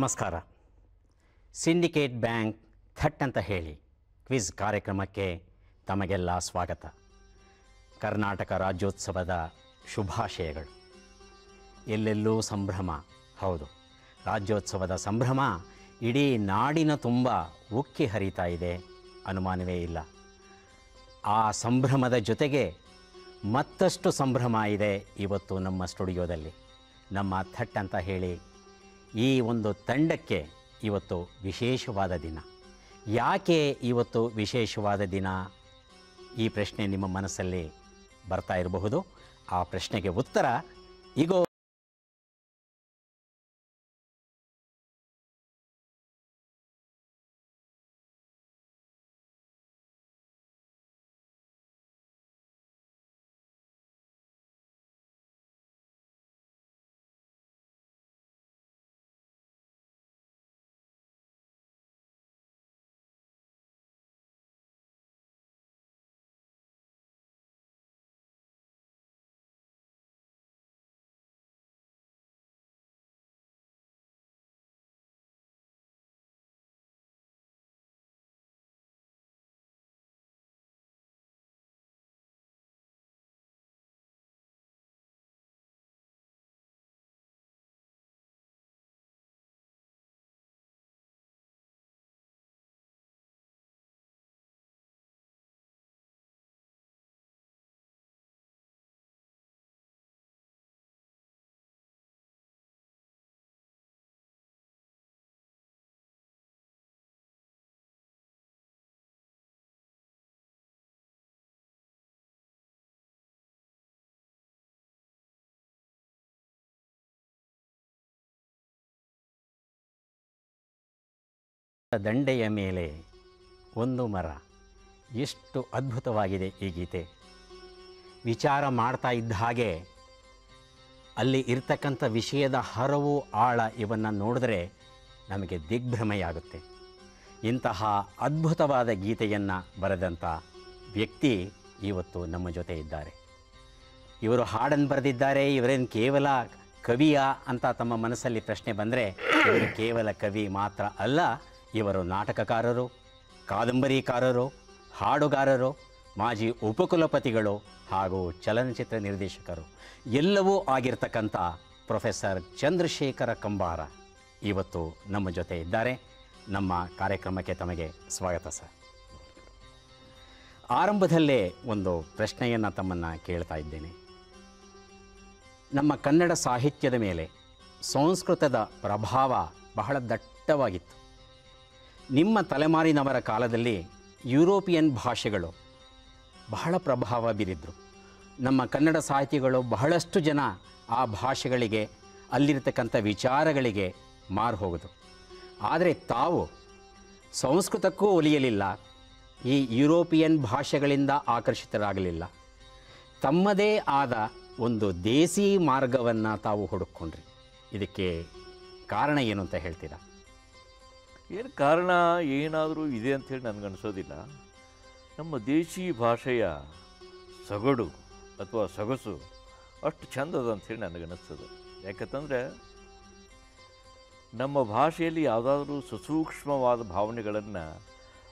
ನಮಸ್ಕಾರ. Syndicate bank ಥಟ್ ಅಂತ ಹೇಳಿ ಕ್ವಿಜ್ ಕಾರ್ಯಕ್ರಮಕ್ಕೆ ತಮಗೆಲ್ಲ ಸ್ವಾಗತ. ಕರ್ನಾಟಕ ರಾಜ್ಯೋತ್ಸವದ ಶುಭಾಶಯಗಳು. ಎಲ್ಲೆಲ್ಲೂ ಸಂಭ್ರಮ, ಹೌದು. ರಾಜ್ಯೋತ್ಸವದ ಸಂಭ್ರಮ ಇಡೀ ನಾಡಿನ ತುಂಬ ಉಕ್ಕಿ ಹರಿತಾ ಇದೆ ಅನುಮಾನವೇ ಇಲ್ಲ. ಆ ಸಂಭ್ರಮದ ಜೊತೆಗೆ ಮತ್ತಷ್ಟು ಸಂಭ್ರಮ ಇದೆ ಇವತ್ತು ನಮ್ಮ ಸ್ಟುಡಿಯೋದಲ್ಲಿ. ನಮ್ಮ ಥಟ್ ಅಂತ ಹೇಳಿ ಈ ಒಂದು ತಂಡಕ್ಕೆ ಇವತ್ತು ವಿಶೇಷವಾದ ದಿನ. ಯಾಕೆ ಇವತ್ತು ವಿಶೇಷವಾದ ದಿನ? ಈ ಪ್ರಶ್ನೆ ನಿಮ್ಮ ಮನಸ್ಸಲ್ಲಿ ಬರ್ತಾ ಇರಬಹುದು. ಆ ಪ್ರಶ್ನೆಗೆ ಉತ್ತರ ಈಗೋ ದಂಡೆಯ ಮೇಲೆ ಒಂದು ಮರ. ಎಷ್ಟು ಅದ್ಭುತವಾಗಿದೆ ಈ ಗೀತೆ. ವಿಚಾರ ಮಾಡ್ತಾ ಇದ್ದ ಹಾಗೆ ಅಲ್ಲಿ ಇರ್ತಕ್ಕಂಥ ವಿಷಯದ ಹರವು ಆಳ ಇವನ್ನು ನೋಡಿದ್ರೆ ನಮಗೆ ದಿಗ್ಭ್ರಮೆಯಾಗುತ್ತೆ. ಇಂತಹ ಅದ್ಭುತವಾದ ಗೀತೆಯನ್ನು ಬರೆದಂಥ ವ್ಯಕ್ತಿ ಇವತ್ತು ನಮ್ಮ ಜೊತೆ ಇದ್ದಾರೆ. ಇವರು ಹಾಡನ್ನು ಬರೆದಿದ್ದಾರೆ, ಇವರೇನು ಕೇವಲ ಕವಿಯ ಅಂತ ತಮ್ಮ ಮನಸ್ಸಲ್ಲಿ ಪ್ರಶ್ನೆ ಬಂದರೆ, ಇವರು ಕೇವಲ ಕವಿ ಮಾತ್ರ ಅಲ್ಲ ಇವರು ನಾಟಕಕಾರರು, ಕಾದಂಬರಿಕಾರರು, ಹಾಡುಗಾರರು, ಮಾಜಿ ಉಪಕುಲಪತಿಗಳು ಹಾಗೂ ಚಲನಚಿತ್ರ ನಿರ್ದೇಶಕರು. ಎಲ್ಲವೂ ಆಗಿರ್ತಕ್ಕಂಥ ಪ್ರೊಫೆಸರ್ ಚಂದ್ರಶೇಖರ ಕಂಬಾರ ಇವತ್ತು ನಮ್ಮ ಜೊತೆ ಇದ್ದಾರೆ. ನಮ್ಮ ಕಾರ್ಯಕ್ರಮಕ್ಕೆ ತಮಗೆ ಸ್ವಾಗತ ಸರ್. ಆರಂಭದಲ್ಲೇ ಒಂದು ಪ್ರಶ್ನೆಯನ್ನು ತಮ್ಮನ್ನು ಕೇಳ್ತಾ ಇದ್ದೇನೆ. ನಮ್ಮ ಕನ್ನಡ ಸಾಹಿತ್ಯದ ಮೇಲೆ ಸಂಸ್ಕೃತದ ಪ್ರಭಾವ ಬಹಳ ದಟ್ಟವಾಗಿತ್ತು. ನಿಮ್ಮ ತಲೆಮಾರಿನವರ ಕಾಲದಲ್ಲಿ ಯುರೋಪಿಯನ್ ಭಾಷೆಗಳು ಬಹಳ ಪ್ರಭಾವ ಬೀರಿದ್ರು. ನಮ್ಮ ಕನ್ನಡ ಸಾಹಿತಿಗಳು ಬಹಳಷ್ಟು ಜನ ಆ ಭಾಷೆಗಳಿಗೆ, ಅಲ್ಲಿರತಕ್ಕಂಥ ವಿಚಾರಗಳಿಗೆ ಮಾರು ಹೋಗೋದು. ಆದರೆ ತಾವು ಸಂಸ್ಕೃತಕ್ಕೂ ಒಲಿಯಲಿಲ್ಲ, ಈ ಯುರೋಪಿಯನ್ ಭಾಷೆಗಳಿಂದ ಆಕರ್ಷಿತರಾಗಲಿಲ್ಲ. ತಮ್ಮದೇ ಆದ ಒಂದು ದೇಸಿ ಮಾರ್ಗವನ್ನು ತಾವು ಹುಡುಕೊಂಡ್ರಿ ಇದಕ್ಕೆ ಕಾರಣ ಏನು ಅಂತ ಹೇಳ್ತೀರಾ? ಏನು ಕಾರಣ ಏನಾದರೂ ಇದೆ ಅಂಥೇಳಿ ನನಗನ್ಸೋದಿಲ್ಲ. ನಮ್ಮ ದೇಶಿ ಭಾಷೆಯ ಸೊಗಡು ಅಥವಾ ಸೊಗಸು ಅಷ್ಟು ಚಂದ ಅದ ಅಂಥೇಳಿ ನನಗನ್ನಿಸ್ತದೆ ಯಾಕಂತಂದರೆ ನಮ್ಮ ಭಾಷೆಯಲ್ಲಿ ಯಾವುದಾದ್ರೂ ಸುಸೂಕ್ಷ್ಮವಾದ ಭಾವನೆಗಳನ್ನು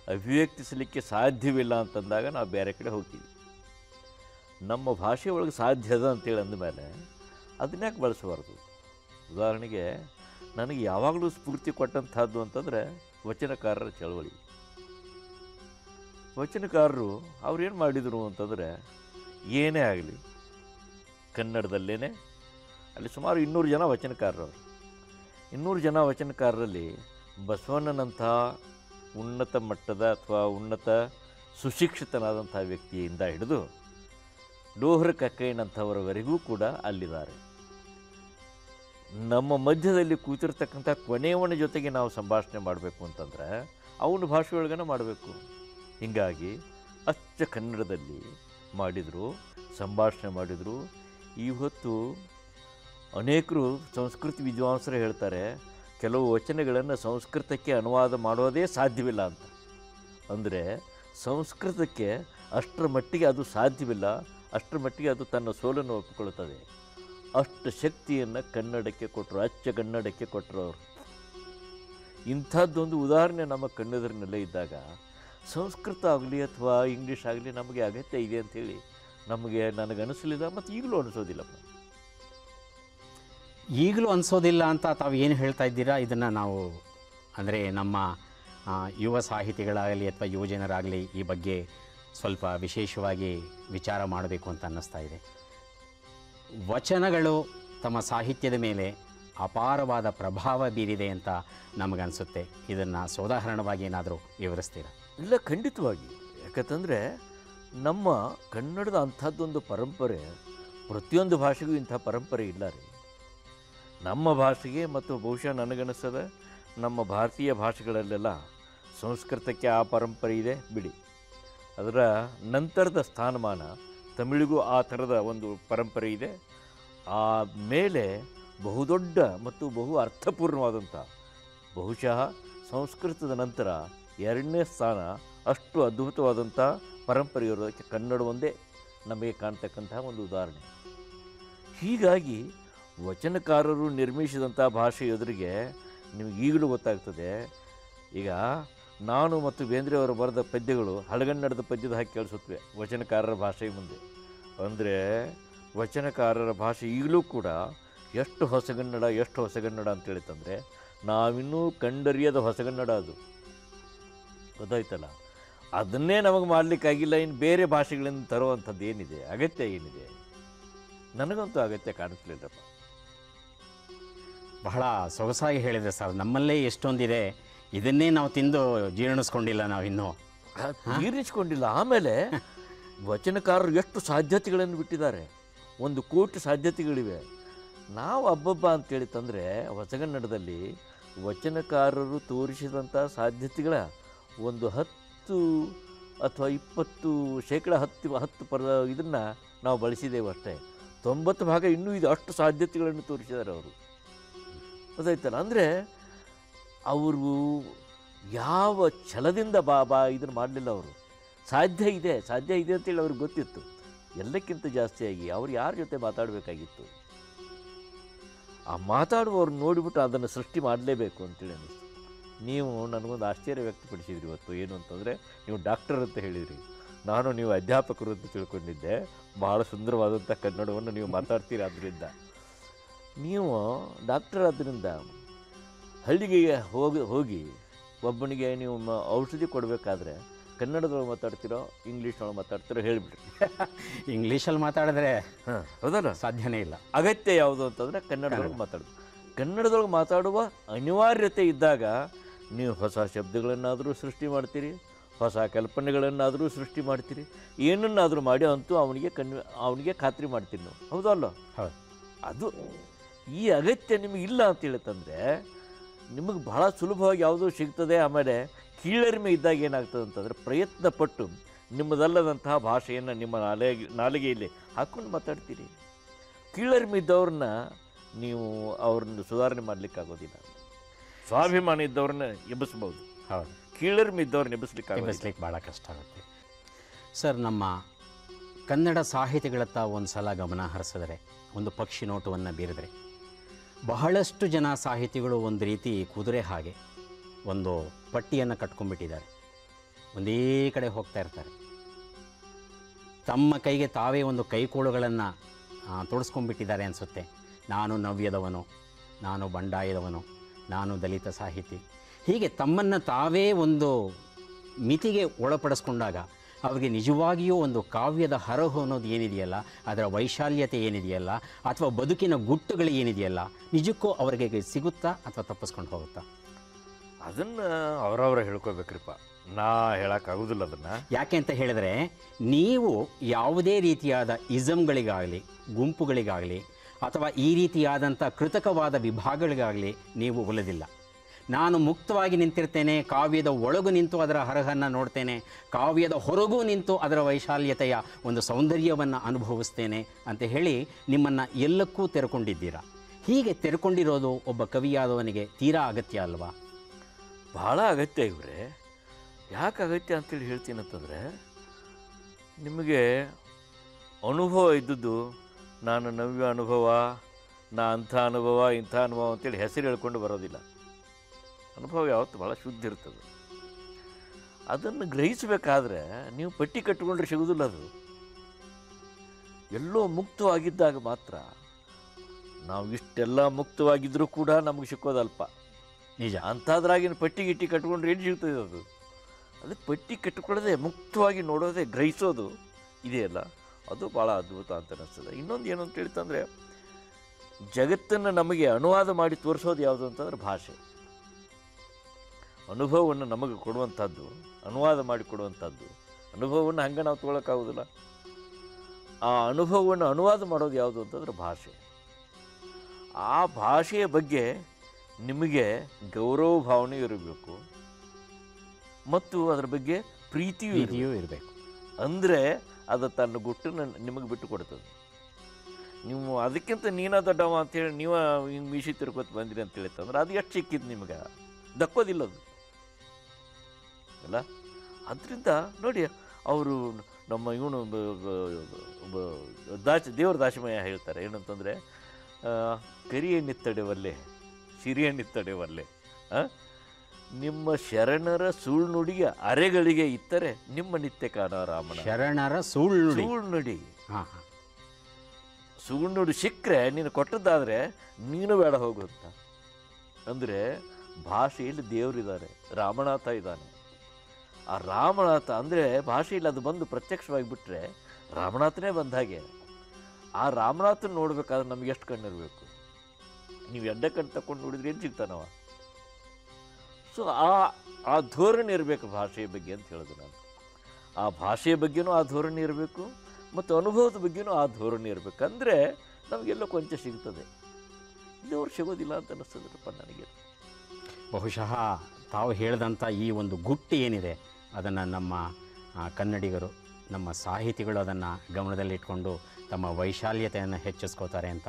ಅಭಿವ್ಯಕ್ತಿಸಲಿಕ್ಕೆ ಸಾಧ್ಯವಿಲ್ಲ ಅಂತಂದಾಗ ನಾವು ಬೇರೆ ಕಡೆ ಹೋಗ್ತೀವಿ. ನಮ್ಮ ಭಾಷೆ ಒಳಗೆ ಸಾಧ್ಯ ಅದ ಅಂತೇಳಿ ಅಂದಮೇಲೆ ಅದನ್ಯಾಕೆ ಬಳಸಬಾರ್ದು. ಉದಾಹರಣೆಗೆ ನನಗೆ ಯಾವಾಗಲೂ ಸ್ಫೂರ್ತಿ ಕೊಟ್ಟಂಥದ್ದು ಅಂತಂದರೆ ವಚನಕಾರರ ಚಳವಳಿ. ವಚನಕಾರರು ಅವ್ರೇನು ಮಾಡಿದರು ಅಂತಂದರೆ ಏನೇ ಆಗಲಿ ಕನ್ನಡದಲ್ಲೇ ಅಲ್ಲಿ ಸುಮಾರು ಇನ್ನೂರು ಜನ ವಚನಕಾರರು ಅವರು. ಇನ್ನೂರು ಜನ ವಚನಕಾರರಲ್ಲಿ ಬಸವಣ್ಣನಂಥ ಉನ್ನತ ಮಟ್ಟದ ಅಥವಾ ಉನ್ನತ ಸುಶಿಕ್ಷಿತನಾದಂಥ ವ್ಯಕ್ತಿಯಿಂದ ಹಿಡಿದು ಡೋಹರ ಕಕ್ಕಯ್ಯನಂಥವರವರೆಗೂ ಕೂಡ ಅಲ್ಲಿದ್ದಾರೆ. ನಮ್ಮ ಮಧ್ಯದಲ್ಲಿ ಕೂತಿರ್ತಕ್ಕಂಥ ಕೊನೆಯವನ ಜೊತೆಗೆ ನಾವು ಸಂಭಾಷಣೆ ಮಾಡಬೇಕು ಅಂತಂದರೆ ಅವನ ಭಾಷೆ ಒಳಗನೆ ಮಾಡಬೇಕು. ಹೀಗಾಗಿ ಅಚ್ಚ ಕನ್ನಡದಲ್ಲಿ ಮಾಡಿದರು, ಸಂಭಾಷಣೆ ಮಾಡಿದರು. ಇವತ್ತು ಅನೇಕರು ಸಂಸ್ಕೃತಿ ವಿದ್ವಾಂಸರು ಹೇಳ್ತಾರೆ, ಕೆಲವು ವಚನಗಳನ್ನು ಸಂಸ್ಕೃತಕ್ಕೆ ಅನುವಾದ ಮಾಡೋದೇ ಸಾಧ್ಯವಿಲ್ಲ ಅಂತ. ಅಂದರೆ ಸಂಸ್ಕೃತಕ್ಕೆ ಅಷ್ಟರ ಮಟ್ಟಿಗೆ ಅದು ಸಾಧ್ಯವಿಲ್ಲ, ಅಷ್ಟರ ಮಟ್ಟಿಗೆ ಅದು ತನ್ನ ಸೋಲನ್ನು ಒಪ್ಪಿಕೊಳ್ಳುತ್ತದೆ. ಅಷ್ಟು ಶಕ್ತಿಯನ್ನು ಕನ್ನಡಕ್ಕೆ ಕೊಟ್ಟರು ಅಚ್ಚ ಕನ್ನಡಕ್ಕೆ ಕೊಟ್ಟರು ಅವರು. ಇಂಥದ್ದೊಂದು ಉದಾಹರಣೆ ನಮ್ಮ ಕಣ್ಣೆದುರಿನಲ್ಲೇ ಇದ್ದಾಗ, ಸಂಸ್ಕೃತ ಆಗಲಿ ಅಥವಾ ಇಂಗ್ಲೀಷ್ ಆಗಲಿ ನಮಗೆ ಅಗತ್ಯ ಇದೆ ಅಂಥೇಳಿ ನಮಗೆ ನನಗೆ ಅನಿಸಲಿಲ್ಲ ಮತ್ತು ಈಗಲೂ ಅನಿಸೋದಿಲ್ಲಪ್ಪ ಈಗಲೂ ಅನಿಸೋದಿಲ್ಲ ಅಂತ ತಾವು ಏನು ಹೇಳ್ತಾ ಇದ್ದೀರಾ? ಇದನ್ನು ನಾವು, ಅಂದರೆ ನಮ್ಮ ಯುವ ಸಾಹಿತಿಗಳಾಗಲಿ ಅಥವಾ ಯುವಜನರಾಗಲಿ ಈ ಬಗ್ಗೆ ಸ್ವಲ್ಪ ವಿಶೇಷವಾಗಿ ವಿಚಾರ ಮಾಡಬೇಕು ಅಂತ ಅನ್ನಿಸ್ತಾ ಇದೆ. ವಚನಗಳು ತಮ್ಮ ಸಾಹಿತ್ಯದ ಮೇಲೆ ಅಪಾರವಾದ ಪ್ರಭಾವ ಬೀರಿದೆ ಅಂತ ನಮಗನ್ಸುತ್ತೆ. ಇದನ್ನು ಸೋದಾಹರಣವಾಗಿ ಏನಾದರೂ ವಿವರಿಸ್ತೀರಾ? ಇಲ್ಲ, ಖಂಡಿತವಾಗಿ. ಯಾಕಂತಂದರೆ ನಮ್ಮ ಕನ್ನಡದ ಅಂಥದ್ದೊಂದು ಪರಂಪರೆ ಪ್ರತಿಯೊಂದು ಭಾಷೆಗೂ ಇಂಥ ಪರಂಪರೆ ಇಲ್ಲ ರೀ. ನಮ್ಮ ಭಾಷೆಗೆ ಮತ್ತು ಬಹುಶಃ ನನಗನ್ನಿಸದ ನಮ್ಮ ಭಾರತೀಯ ಭಾಷೆಗಳಲ್ಲೆಲ್ಲ ಸಂಸ್ಕೃತಕ್ಕೆ ಆ ಪರಂಪರೆ ಇದೆ, ಬಿಡಿ. ಅದರ ನಂತರದ ಸ್ಥಾನಮಾನ ತಮಿಳಿಗೂ ಆ ಥರದ ಒಂದು ಪರಂಪರೆ ಇದೆ. ಆ ಮೇಲೆ ಬಹುದೊಡ್ಡ ಮತ್ತು ಬಹು ಅರ್ಥಪೂರ್ಣವಾದಂಥ, ಬಹುಶಃ ಸಂಸ್ಕೃತದ ನಂತರ ಎರಡನೇ ಸ್ಥಾನ ಅಷ್ಟು ಅದ್ಭುತವಾದಂಥ ಪರಂಪರೆ ಇರೋದಕ್ಕೆ ಕನ್ನಡ ಒಂದೇ ನಮಗೆ ಕಾಣ್ತಕ್ಕಂತಹ ಒಂದು ಉದಾಹರಣೆ. ಹೀಗಾಗಿ ವಚನಕಾರರು ನಿರ್ಮಿಸಿದಂಥ ಭಾಷೆ ಎದುರಿಗೆ ನಿಮಗೆ ಈಗಲೂ ಗೊತ್ತಾಗ್ತದೆ. ಈಗ ನಾನು ಮತ್ತು ಬೇಂದ್ರೆಯವರು ಬರೆದ ಪದ್ಯಗಳು ಹಳಗನ್ನಡದ ಪದ್ಯದ ಹಾಕಿ ಕೇಳಿಸುತ್ತವೆ, ವಚನಕಾರರ ಭಾಷೆ ಮುಂದೆ. ಅಂದರೆ ವಚನಕಾರರ ಭಾಷೆ ಈಗಲೂ ಕೂಡ ಎಷ್ಟು ಹೊಸಗನ್ನಡ ಎಷ್ಟು ಹೊಸಗನ್ನಡ ಅಂತ ತಂದರೆ ನಾವಿನ್ನೂ ಕಂಡರಿಯದ ಹೊಸಗನ್ನಡ ಅದು. ಗೊತ್ತಾಯ್ತಲ್ಲ? ಅದನ್ನೇ ನಮಗೆ ಮಾಡಲಿಕ್ಕಾಗಿಲ್ಲ ಇನ್ನು ಬೇರೆ ಭಾಷೆಗಳಿಂದ ತರುವಂಥದ್ದು ಏನಿದೆ, ಅಗತ್ಯ ಏನಿದೆ? ನನಗಂತೂ ಅಗತ್ಯ ಕಾಣಿಸ್ಲಿಲ್ಲಪ್ಪ ಬಹಳ ಸೊಗಸಾಗಿ ಹೇಳಿದೆ ಸರ್. ನಮ್ಮಲ್ಲೇ ಎಷ್ಟೊಂದಿದೆ ಇದನ್ನೇ ನಾವು ತಿಂದು ಜೀರ್ಣಿಸ್ಕೊಂಡಿಲ್ಲ ಇನ್ನೂ. ಜೀರ್ಣಿಸ್ಕೊಂಡಿಲ್ಲ. ಆಮೇಲೆ ವಚನಕಾರರು ಎಷ್ಟು ಸಾಧ್ಯತೆಗಳನ್ನು ಬಿಟ್ಟಿದ್ದಾರೆ? ಒಂದು ಕೋಟಿ ಸಾಧ್ಯತೆಗಳಿವೆ. ನಾವು ಹಬ್ಬಬ್ಬ ಅಂತೇಳಿ ತಂದರೆ ಹೊಸಗನ್ನಡದಲ್ಲಿ ವಚನಕಾರರು ತೋರಿಸಿದಂಥ ಸಾಧ್ಯತೆಗಳ ಒಂದು ಹತ್ತು ಅಥವಾ ಇಪ್ಪತ್ತು ಶೇಕಡ ಹತ್ತು ಹತ್ತು ಪರ ಇದನ್ನು ನಾವು ಬಳಸಿದ್ದೇವೆ ಅಷ್ಟೇ. ತೊಂಬತ್ತು ಭಾಗ ಇನ್ನೂ ಇದು. ಅಷ್ಟು ಸಾಧ್ಯತೆಗಳನ್ನು ತೋರಿಸಿದ್ದಾರೆ ಅವರು. ಗೊತ್ತಾಯ್ತಲ್ಲ ಅಂದರೆ ಅವರು ಯಾವ ಛಲದಿಂದ ಬಾಬಾ ಇದನ್ನು ಮಾಡಲಿಲ್ಲ ಅವರು? ಸಾಧ್ಯ ಇದೆ ಸಾಧ್ಯ ಇದೆ ಅಂತೇಳಿ ಅವ್ರಿಗೆ ಗೊತ್ತಿತ್ತು. ಎಲ್ಲಕ್ಕಿಂತ ಜಾಸ್ತಿಯಾಗಿ ಅವ್ರು ಯಾರ ಜೊತೆ ಮಾತಾಡಬೇಕಾಗಿತ್ತು? ಆ ಮಾತಾಡುವವ್ರು ನೋಡಿಬಿಟ್ಟು ಅದನ್ನು ಸೃಷ್ಟಿ ಮಾಡಲೇಬೇಕು ಅಂತೇಳಿ ಅನ್ನಿಸ್ತು. ನೀವು ನನಗೊಂದು ಆಶ್ಚರ್ಯ ವ್ಯಕ್ತಪಡಿಸಿದ್ರಿ ಇವತ್ತು. ಏನು ಅಂತಂದರೆ, ನೀವು ಡಾಕ್ಟರ್ ಅಂತ ಹೇಳಿದ್ರಿ. ನಾನು ನೀವು ಅಧ್ಯಾಪಕರು ಅಂತ ತಿಳ್ಕೊಂಡಿದ್ದೆ. ಬಹಳ ಸುಂದರವಾದಂಥ ಕನ್ನಡವನ್ನು ನೀವು ಮಾತಾಡ್ತೀರಿ ಆದ್ದರಿಂದ ನೀವು ಡಾಕ್ಟರ್ ಆದ್ದರಿಂದ ಹಳ್ಳಿಗೆ ಹೋಗಿ ಹೋಗಿ ಒಬ್ಬನಿಗೆ ನೀವು ಮ- ಔಷಧಿ ಕೊಡಬೇಕಾದ್ರೆ ಕನ್ನಡದೊಳಗೆ ಮಾತಾಡ್ತಿರೋ ಇಂಗ್ಲೀಷ್ನೊಳಗೆ ಮಾತಾಡ್ತಿರೋ ಹೇಳಿಬಿಡ್ರಿ. ಇಂಗ್ಲೀಷಲ್ಲಿ ಮಾತಾಡಿದ್ರೆ ಹಾಂ ಹೌದಲ್ಲ? ಸಾಧ್ಯನೇ ಇಲ್ಲ. ಅಗತ್ಯ ಯಾವುದು ಅಂತಂದರೆ ಕನ್ನಡದೊಳಗೆ ಮಾತಾಡೋದು. ಕನ್ನಡದೊಳಗೆ ಮಾತಾಡುವ ಅನಿವಾರ್ಯತೆ ಇದ್ದಾಗ ನೀವು ಹೊಸ ಶಬ್ದಗಳನ್ನಾದರೂ ಸೃಷ್ಟಿ ಮಾಡ್ತೀರಿ ಹೊಸ ಕಲ್ಪನೆಗಳನ್ನಾದರೂ ಸೃಷ್ಟಿ ಮಾಡ್ತೀರಿ ಏನನ್ನಾದರೂ ಮಾಡಿ ಅಂತೂ ಅವನಿಗೆ ಕನ್ ಅವನಿಗೆ ಖಾತ್ರಿ ಮಾಡ್ತೀರಿ ನಾವು. ಹೌದಲ್ಲ ಹೌದು. ಅದು ಈ ಅಗತ್ಯ ನಿಮಗೆ ಇಲ್ಲ ಅಂತ ಹೇಳ್ತಂದ್ರೆ ನಿಮಗೆ ಬಹಳ ಸುಲಭವಾಗಿ ಯಾವುದೋ ಸಿಗ್ತದೆ ಆಮೇಲೆ ಕೀಳರಿಮೆ ಇದ್ದಾಗ ಏನಾಗ್ತದೆ ಅಂತಂದರೆ ಪ್ರಯತ್ನ ಪಟ್ಟು ನಿಮ್ಮದಲ್ಲದಂತಹ ಭಾಷೆಯನ್ನು ನಿಮ್ಮ ನಾಲೆ ನಾಲಿಗೆಯಲ್ಲಿ ಹಾಕ್ಕೊಂಡು ಮಾತಾಡ್ತೀರಿ. ಕೀಳರಿಮೆ ಇದ್ದವ್ರನ್ನ ನೀವು ಅವ್ರನ್ನ ಸುಧಾರಣೆ ಮಾಡಲಿಕ್ಕಾಗೋದಿಲ್ಲ. ಸ್ವಾಭಿಮಾನ ಇದ್ದವ್ರನ್ನ ಎಬ್ಬಿಸ್ಬೋದು. ಹೌದು. ಕೀಳರಿಮೆ ಇದ್ದವ್ರನ್ನ ಎಬ್ಬಿಸ್ಲಿಕ್ಕೆ ಎಬ್ಬಿಸ್ಲಿಕ್ಕೆ ಭಾಳ ಕಷ್ಟ ಆಗುತ್ತೆ. ಸರ್ ನಮ್ಮ ಕನ್ನಡ ಸಾಹಿತಿಗಳತ್ತ ಒಂದು ಸಲ ಗಮನ ಹರಿಸಿದರೆ ಒಂದು ಪಕ್ಷಿ ನೋಟವನ್ನು ಬೀರಿದ್ರೆ ಬಹಳಷ್ಟು ಜನ ಸಾಹಿತಿಗಳು ಒಂದು ರೀತಿ ಕುದುರೆ ಹಾಗೆ ಒಂದು ಪಟ್ಟಿಯನ್ನು ಕಟ್ಕೊಂಡ್ಬಿಟ್ಟಿದ್ದಾರೆ. ಒಂದೇ ಕಡೆ ಹೋಗ್ತಾ ಇರ್ತಾರೆ. ತಮ್ಮ ಕೈಗೆ ತಾವೇ ಒಂದು ಕೈಕೋಳುಗಳನ್ನು ತೊಡಸ್ಕೊಂಡ್ಬಿಟ್ಟಿದ್ದಾರೆ ಅನಿಸುತ್ತೆ. ನಾನು ನವ್ಯದವನು, ನಾನು ಬಂಡಾಯದವನು, ನಾನು ದಲಿತ ಸಾಹಿತಿ. ಹೀಗೆ ತಮ್ಮನ್ನು ತಾವೇ ಒಂದು ಮಿತಿಗೆ ಒಳಪಡಿಸ್ಕೊಂಡಾಗ ಅವರಿಗೆ ನಿಜವಾಗಿಯೂ ಒಂದು ಕಾವ್ಯದ ಹರಹು ಅನ್ನೋದು ಏನಿದೆಯಲ್ಲ ಅದರ ವೈಶಾಲ್ಯತೆ ಏನಿದೆಯಲ್ಲ ಅಥವಾ ಬದುಕಿನ ಗುಟ್ಟುಗಳು ಏನಿದೆಯಲ್ಲ ನಿಜಕ್ಕೂ ಅವರಿಗೆ ಸಿಗುತ್ತಾ ಅಥವಾ ತಪ್ಪಿಸ್ಕೊಂಡು ಹೋಗುತ್ತಾ? ಅದನ್ನು ಅವರವರ ಹೇಳ್ಕೋಬೇಕ್ರಿಪ್ಪ. ನಾ ಹೇಳೋಕ್ಕಾಗೋದಿಲ್ಲ ಅದನ್ನು. ಯಾಕೆ ಅಂತ ಹೇಳಿದ್ರೆ ನೀವು ಯಾವುದೇ ರೀತಿಯಾದ ಇಸಮ್ಗಳಿಗಾಗಲಿ ಗುಂಪುಗಳಿಗಾಗಲಿ ಅಥವಾ ಈ ರೀತಿಯಾದಂಥ ಕೃತಕವಾದ ವಿಭಾಗಗಳಿಗಾಗಲಿ ನೀವು ಒಲಿದಿಲ್ಲ. ನಾನು ಮುಕ್ತವಾಗಿ ನಿಂತಿರ್ತೇನೆ, ಕಾವ್ಯದ ಒಳಗು ನಿಂತು ಅದರ ಹರಹನ್ನು ನೋಡ್ತೇನೆ, ಕಾವ್ಯದ ಹೊರಗೂ ನಿಂತು ಅದರ ವೈಶಾಲ್ಯತೆಯ ಒಂದು ಸೌಂದರ್ಯವನ್ನು ಅನುಭವಿಸ್ತೇನೆ ಅಂತ ಹೇಳಿ ನಿಮ್ಮನ್ನು ಎಲ್ಲಕ್ಕೂ ತೆರೆಕೊಂಡಿದ್ದೀರಾ? ಹೀಗೆ ತೆರೆಕೊಂಡಿರೋದು ಒಬ್ಬ ಕವಿಯಾದವನಿಗೆ ತೀರಾ ಅಗತ್ಯ ಅಲ್ವಾ? ಭಾಳ ಅಗತ್ಯ ಇವರೇ. ಯಾಕೆ ಅಗತ್ಯ ಅಂತೇಳಿ ಹೇಳ್ತೀನಿ ಅಂತಂದರೆ, ನಿಮಗೆ ಅನುಭವ ಇದ್ದದ್ದು ನಾನು ನವ್ಯ ಅನುಭವ, ನಾ ಅಂಥ ಅನುಭವ, ಇಂಥ ಅನುಭವ ಅಂತೇಳಿ ಹೆಸರು ಹೇಳ್ಕೊಂಡು ಬರೋದಿಲ್ಲ. ಅನುಭವ ಯಾವತ್ತು ಭಾಳ ಶುದ್ಧ ಇರ್ತದೆ. ಅದನ್ನು ಗ್ರಹಿಸಬೇಕಾದ್ರೆ ನೀವು ಪಟ್ಟಿ ಕಟ್ಟಿಕೊಂಡ್ರೆ ಸಿಗೋದಿಲ್ಲ ಅದು. ಎಲ್ಲೋ ಮುಕ್ತವಾಗಿದ್ದಾಗ ಮಾತ್ರ ನಾವು ಇಷ್ಟೆಲ್ಲ ಮುಕ್ತವಾಗಿದ್ದರೂ ಕೂಡ ನಮಗೆ ಸಿಕ್ಕೋದಲ್ಪ. ನಿಜ ಅಂಥದ್ರಾಗಿನ ಪಟ್ಟಿ ಗಿಟ್ಟಿ ಕಟ್ಕೊಂಡ್ರೆ ಏನು ಸಿಗ್ತದೆ ಅದು? ಅದು ಪಟ್ಟಿ ಕಟ್ಟಿಕೊಳ್ಳದೆ ಮುಕ್ತವಾಗಿ ನೋಡೋದೇ, ಗ್ರಹಿಸೋದು ಇದೆಯಲ್ಲ ಅದು ಭಾಳ ಅದ್ಭುತ ಅಂತ ಅನ್ನಿಸ್ತದೆ ಇನ್ನೊಂದು ಏನು ಅಂತ ಹೇಳ್ತಂದರೆ ಜಗತ್ತನ್ನು ನಮಗೆ ಅನುವಾದ ಮಾಡಿ ತೋರಿಸೋದು ಯಾವುದು ಅಂತಂದ್ರೆ ಭಾಷೆ. ಅನುಭವವನ್ನು ನಮಗೆ ಕೊಡುವಂಥದ್ದು ಅನುವಾದ ಮಾಡಿ ಕೊಡುವಂಥದ್ದು ಅನುಭವವನ್ನು ಹಂಗೆ ನಾವು ತೊಗೊಳಕ್ಕಾಗೋದಿಲ್ಲ. ಆ ಅನುಭವವನ್ನು ಅನುವಾದ ಮಾಡೋದು ಯಾವುದು ಅಂತಂದ್ರೆ ಭಾಷೆ. ಆ ಭಾಷೆಯ ಬಗ್ಗೆ ನಿಮಗೆ ಗೌರವ ಭಾವನೆ ಇರಬೇಕು. ಮತ್ತು ಅದರ ಬಗ್ಗೆ ಪ್ರೀತಿಯೂ ಪ್ರೀತಿಯೂ ಇರಬೇಕು. ಅಂದರೆ ಅದು ತನ್ನ ಗುಟ್ಟನ್ನು ನಿಮಗೆ ಬಿಟ್ಟು ಕೊಡ್ತದೆ. ನೀವು ಅದಕ್ಕಿಂತ ನೀನ ದೊಡ್ಡವ ಅಂತೇಳಿ ನೀವು ಹಿಂಗೆ ಮೀಸಿ ತಿರ್ಕೋತ ಬಂದಿರಿ ಅಂತ ಹೇಳಿತ್ತಂದ್ರೆ ಅದು ಎಷ್ಟು ಸಿಕ್ಕಿದ್ದು ನಿಮಗೆ? ದಕ್ಕೋದಿಲ್ಲ ಅದು. ಅಲ್ಲ? ಅದರಿಂದ ನೋಡಿ ಅವರು ನಮ್ಮ ಇವನು ದಾಚ ದೇವರ ದಾಶಮಯ ಹೇಳ್ತಾರೆ. ಏನಂತಂದರೆ ಕರಿಯನ್ನಿತ್ತಡೆವಲ್ಲೆ ಸಿರಿಯನ್ನಿತ್ತಡೆವಲ್ಲೆ ಆ? ನಿಮ್ಮ ಶರಣರ ಸುಳ್ನುಡಿಯ ಅರೆಗಳಿಗೆ ಇತ್ತರೆ ನಿಮ್ಮ ನಿತ್ಯ ಕಾಣ ರಾಮನ ಶರಣರ ಸುಳ್ಳು ಸುಳ್ನುಡಿ. ಹಾಂ ಸುಳ್ನುಡಿ ಸಿಕ್ಕರೆ ನೀನು ಕೊಟ್ಟದ್ದಾದರೆ ನೀನು ಬೇಡ ಹೋಗುತ್ತ ಅಂದರೆ ಭಾಷೆಯಲ್ಲಿ ದೇವರಿದ್ದಾರೆ ರಾಮನಾಥ ಇದ್ದಾನೆ. ಆ ರಾಮನಾಥ, ಅಂದರೆ ಭಾಷೆಯಲ್ಲಿ ಅದು ಬಂದು ಪ್ರತ್ಯಕ್ಷವಾಗಿ ಬಿಟ್ಟರೆ ರಾಮನಾಥನೇ ಬಂದ ಹಾಗೆ. ಆ ರಾಮನಾಥನ ನೋಡಬೇಕಾದ್ರೆ ನಮ್ಗೆ ಎಷ್ಟು ಕಣ್ಣಿರಬೇಕು? ನೀವು ಎಡ್ಡ ಕಣ್ಣು ತಕೊಂಡು ನೋಡಿದ್ರೆ ಏನು ಸಿಗ್ತಾನವ? ಸೊ ಆ ಆ ಧೋರಣೆ ಇರಬೇಕು ಭಾಷೆಯ ಬಗ್ಗೆ ಅಂತ ಹೇಳಿದೆ ನಾನು. ಆ ಭಾಷೆಯ ಬಗ್ಗೆನೂ ಆ ಧೋರಣೆ ಇರಬೇಕು, ಮತ್ತು ಅನುಭವದ ಬಗ್ಗೆನೂ ಆ ಧೋರಣೆ ಇರಬೇಕು. ಅಂದರೆ ನಮಗೆಲ್ಲೋ ಕೊಂಚ ಸಿಗ್ತದೆ. ದೇವರು ಸಿಗೋದಿಲ್ಲ ಅಂತ ಅನ್ನಿಸ್ತದ್ರಪ್ಪ ನನಗೆ. ಬಹುಶಃ ತಾವು ಹೇಳಿದಂಥ ಈ ಒಂದು ಗುಟ್ಟು ಏನಿದೆ ಅದನ್ನು ನಮ್ಮ ಕನ್ನಡಿಗರು, ನಮ್ಮ ಸಾಹಿತಿಗಳು ಅದನ್ನು ಗಮನದಲ್ಲಿಟ್ಕೊಂಡು ತಮ್ಮ ವೈಶಾಲ್ಯತೆಯನ್ನು ಹೆಚ್ಚಿಸ್ಕೋತಾರೆ ಅಂತ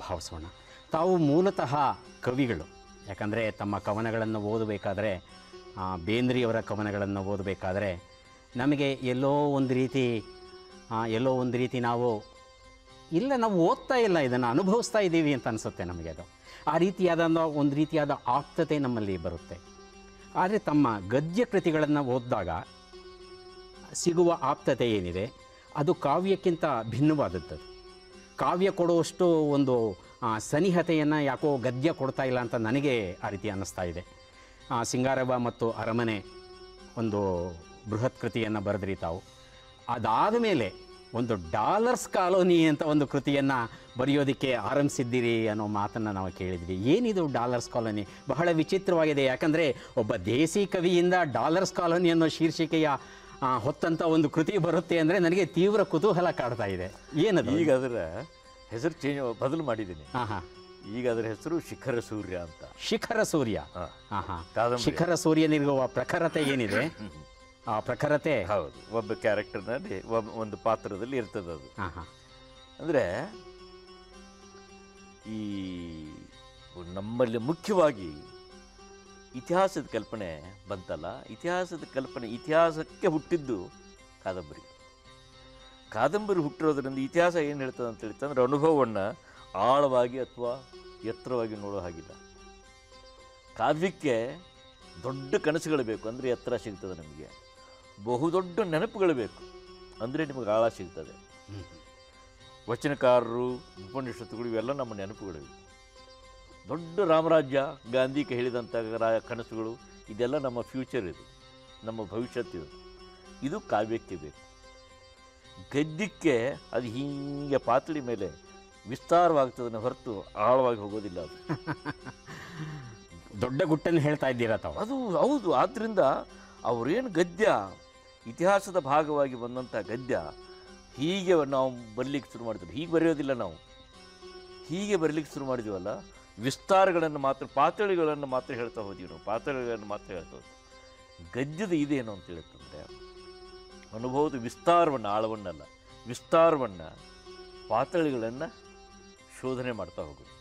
ಭಾವಿಸೋಣ. ತಾವು ಮೂಲತಃ ಕವಿಗಳು. ಯಾಕಂದರೆ ತಮ್ಮ ಕವನಗಳನ್ನು ಓದಬೇಕಾದ್ರೆ ಬೇಂದ್ರಿಯವರ ಕವನಗಳನ್ನು ಓದಬೇಕಾದ್ರೆ ನಮಗೆ ಎಲ್ಲೋ ಒಂದು ರೀತಿ ಎಲ್ಲೋ ಒಂದು ರೀತಿ ನಾವು, ಇಲ್ಲ ನಾವು ಓದ್ತಾ ಇಲ್ಲ, ಇದನ್ನು ಅನುಭವಿಸ್ತಾ ಇದ್ದೀವಿ ಅಂತ ಅನಿಸುತ್ತೆ ನಮಗೆ ಅದು. ಆ ರೀತಿಯಾದ ಒಂದು ರೀತಿಯಾದ ಆಪ್ತತೆ ನಮ್ಮಲ್ಲಿ ಬರುತ್ತೆ. ಆದರೆ ತಮ್ಮ ಗದ್ಯ ಕೃತಿಗಳನ್ನು ಓದಿದಾಗ ಸಿಗುವ ಆಪ್ತತೆ ಏನಿದೆ, ಅದು ಕಾವ್ಯಕ್ಕಿಂತ ಭಿನ್ನವಾದದ್ದು. ಕಾವ್ಯ ಕೊಡುವಷ್ಟು ಒಂದು ಸನಿಹತೆಯನ್ನು ಯಾಕೋ ಗದ್ಯ ಕೊಡ್ತಾ ಇಲ್ಲ ಅಂತ ನನಗೆ ಆ ರೀತಿ ಅನ್ನಿಸ್ತಾ ಇದೆ. ಸಿಂಗಾರವ ಮತ್ತು ಅರಮನೆ ಒಂದು ಬೃಹತ್ ಕೃತಿಯನ್ನು ಬರೆದ್ರಿ ತಾವು. ಅದಾದ ಮೇಲೆ ಒಂದು ಡಾಲರ್ಸ್ ಕಾಲೋನಿ ಅಂತ ಒಂದು ಕೃತಿಯನ್ನು ಬರೆಯೋದಕ್ಕೆ ಆರಂಭಿಸಿದ್ದೀರಿ ಅನ್ನೋ ಮಾತನ್ನು ನಾವು ಕೇಳಿದ್ವಿ. ಏನಿದು ಡಾಲರ್ಸ್ ಕಾಲೋನಿ? ಬಹಳ ವಿಚಿತ್ರವಾಗಿದೆ. ಯಾಕಂದರೆ ಒಬ್ಬ ದೇಸಿ ಕವಿಯಿಂದ ಡಾಲರ್ಸ್ ಕಾಲೋನಿ ಅನ್ನೋ ಶೀರ್ಷಿಕೆಯ ಹೊತ್ತಂಥ ಹೊತ್ತಂತ ಒಂದು ಕೃತಿ ಬರುತ್ತೆ ಅಂದರೆ ನನಗೆ ತೀವ್ರ ಕುತೂಹಲ ಕಾಡ್ತಾ ಇದೆ. ಏನದು? ಈಗ ಅದರ ಹೆಸರು ಚೇಂಜ್ ಬದಲು ಮಾಡಿದ್ದೀನಿ. ಹಾಂ ಹಾಂ. ಈಗ ಅದರ ಹೆಸರು ಶಿಖರ ಸೂರ್ಯ ಅಂತ. ಶಿಖರ ಸೂರ್ಯ. ಹಾಂ. ಹಾಂ. ಶಿಖರ ಸೂರ್ಯನಿರುವ ಪ್ರಖರತೆ ಏನಿದೆ? ಆ ಪ್ರಖರತೆ. ಹೌದು ಒಬ್ಬ ಕ್ಯಾರೆಕ್ಟರ್ನಲ್ಲಿ ಒಬ್ಬ ಒಂದು ಪಾತ್ರದಲ್ಲಿ ಇರ್ತದೆ ಅದು. ಅಂದರೆ ಈ ನಮ್ಮಲ್ಲಿ ಮುಖ್ಯವಾಗಿ ಇತಿಹಾಸದ ಕಲ್ಪನೆ ಬಂತಲ್ಲ ಇತಿಹಾಸದ ಕಲ್ಪನೆ ಇತಿಹಾಸಕ್ಕೆ ಹುಟ್ಟಿದ್ದು ಕಾದಂಬರಿ. ಕಾದಂಬರಿ ಹುಟ್ಟಿರೋದ್ರಿಂದ ಇತಿಹಾಸ ಏನು ಹೇಳ್ತದೆ ಅಂತ ಹೇಳ್ತಂದ್ರೆ ಅನುಭವವನ್ನು ಆಳವಾಗಿ ಅಥವಾ ಎತ್ತರವಾಗಿ ನೋಡೋ ಹಾಗಿಲ್ಲ. ಕಾವ್ಯಕ್ಕೆ ದೊಡ್ಡ ಕನಸುಗಳು ಬೇಕು ಅಂದರೆ ಎತ್ತರ ಸಿಗ್ತದೆ ನಮಗೆ. ಬಹುದೊಡ್ಡ ನೆನಪುಗಳು ಬೇಕು. ಅಂದರೆ ನಿಮಗೆ ಆಳ ಸಿಗ್ತದೆ. ವಚನಕಾರರು ಉಪನಿಷತ್ತುಗಳು ಇವೆಲ್ಲ ನಮ್ಮ ನೆನಪುಗಳಿವೆ ದೊಡ್ಡ ರಾಮರಾಜ್ಯ ಗಾಂಧಿ ಹೇಳಿದಂಥ ರಾ- ಕನಸುಗಳು ಇದೆಲ್ಲ ನಮ್ಮ ಫ್ಯೂಚರ್ ಇದು. ನಮ್ಮ ಭವಿಷ್ಯತ್ ಇದು. ಇದು ಕಾವ್ಯಕ್ಕೆ ಬೇಕು. ಗದ್ಯಕ್ಕೆ ಅದು ಹೀಗೆ ಪಾತ್ರಿ ಮೇಲೆ ವಿಸ್ತಾರವಾಗ್ತದನ್ನು ಹೊರತು ಆಳವಾಗಿ ಹೋಗೋದಿಲ್ಲ ಅದು. ದೊಡ್ಡ ಗುಟ್ಟನ್ನು ಹೇಳ್ತಾ ಇದ್ದೀರಾ ತಾವು? ಅದು ಹೌದು. ಆದ್ದರಿಂದ ಅವರೇನು ಗದ್ಯ ಇತಿಹಾಸದ ಭಾಗವಾಗಿ ಬಂದಂಥ ಗದ್ಯ ಹೀಗೆ ನಾವು ಬರಲಿಕ್ಕೆ ಶುರು ಮಾಡಿದ್ವಿ. ಹೀಗೆ ಬರೆಯೋದಿಲ್ಲ ನಾವು. ಹೀಗೆ ಬರಲಿಕ್ಕೆ ಶುರು ಮಾಡಿದ್ದೀವಲ್ಲ ವಿಸ್ತಾರಗಳನ್ನು ಮಾತ್ರ ಪಾತಳಿಗಳನ್ನು ಮಾತ್ರ ಹೇಳ್ತಾ ಹೋದೀವಿ ನಾವು. ಪಾತಳಿಗಳನ್ನು ಮಾತ್ರ ಹೇಳ್ತಾ ಹೋದ್ವಿ. ಗದ್ಯದ ಇದೇನು ಅಂತ ಹೇಳ್ತಂದರೆ, ಅನುಭವದ ವಿಸ್ತಾರವನ್ನು ಆಳವನ್ನಲ್ಲ ವಿಸ್ತಾರವನ್ನು ಪಾತಳಿಗಳನ್ನು ಶೋಧನೆ ಮಾಡ್ತಾ ಹೋಗೋದು.